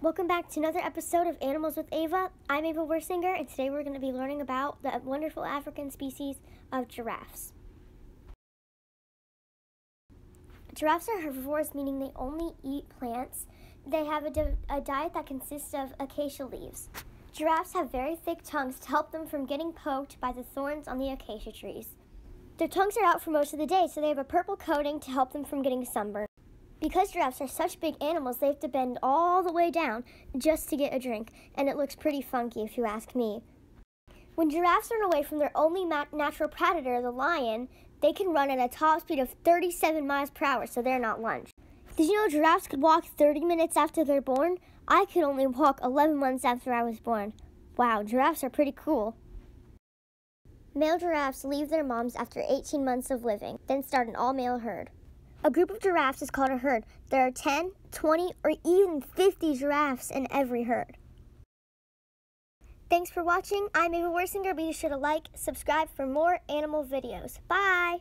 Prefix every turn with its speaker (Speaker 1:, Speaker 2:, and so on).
Speaker 1: Welcome back to another episode of Animals with Ava. I'm Ava Wersinger, and today we're going to be learning about the wonderful African species of giraffes. Giraffes are herbivores, meaning they only eat plants. They have a, a diet that consists of acacia leaves. Giraffes have very thick tongues to help them from getting poked by the thorns on the acacia trees. Their tongues are out for most of the day, so they have a purple coating to help them from getting sunburned. Because giraffes are such big animals, they have to bend all the way down just to get a drink, and it looks pretty funky if you ask me. When giraffes run away from their only natural predator, the lion, they can run at a top speed of 37 miles per hour, so they're not lunch. Did you know giraffes could walk 30 minutes after they're born? I could only walk 11 months after I was born. Wow, giraffes are pretty cool. Male giraffes leave their moms after 18 months of living, then start an all male herd. A group of giraffes is called a herd. There are 10, 20, or even 50 giraffes in every herd. Thanks for watching. I'm Ava Wersinger. Be sure to like, subscribe for more animal videos. Bye!